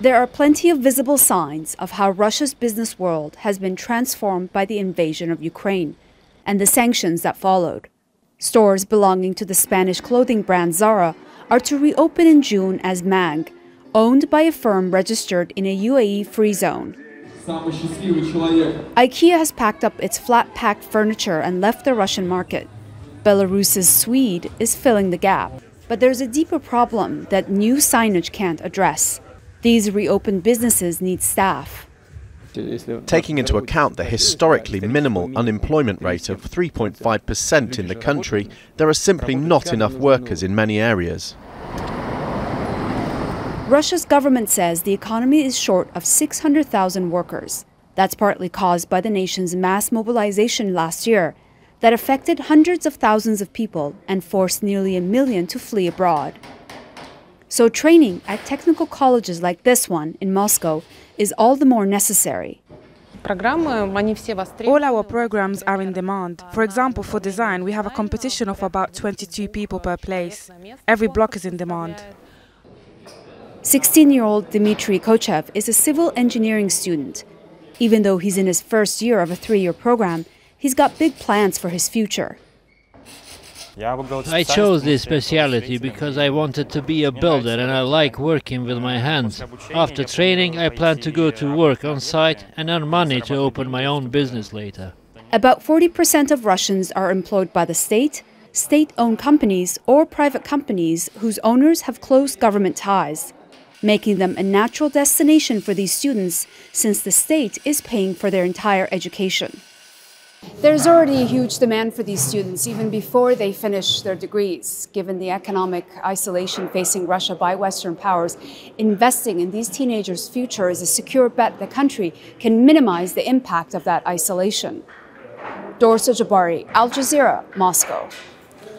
There are plenty of visible signs of how Russia's business world has been transformed by the invasion of Ukraine and the sanctions that followed. Stores belonging to the Spanish clothing brand Zara are to reopen in June as MAAG, owned by a firm registered in a UAE free zone. IKEA has packed up its flat packed furniture and left the Russian market. Belarus's Swede is filling the gap. But there's a deeper problem that new signage can't address. These reopened businesses need staff. Taking into account the historically minimal unemployment rate of 3.5% in the country, there are simply not enough workers in many areas. Russia's government says the economy is short of 600,000 workers. That's partly caused by the nation's mass mobilization last year that affected hundreds of thousands of people and forced nearly a million to flee abroad. So training at technical colleges like this one in Moscow is all the more necessary. All our programs are in demand. For example, for design, we have a competition of about 22 people per place. Every block is in demand. 16 year old Dmitry Kochev is a civil engineering student. Even though he's in his first year of a three year program, he's got big plans for his future. I chose this specialty because I wanted to be a builder and I like working with my hands. After training, I plan to go to work on site and earn money to open my own business later. About 40% of Russians are employed by the state, state owned companies, or private companies whose owners have close government ties, making them a natural destination for these students since the state is paying for their entire education. There's already a huge demand for these students even before they finish their degrees. Given the economic isolation facing Russia by Western powers, investing in these teenagers' future is a secure bet the country can minimize the impact of that isolation. Dorsa Jabbari, Al Jazeera, Moscow.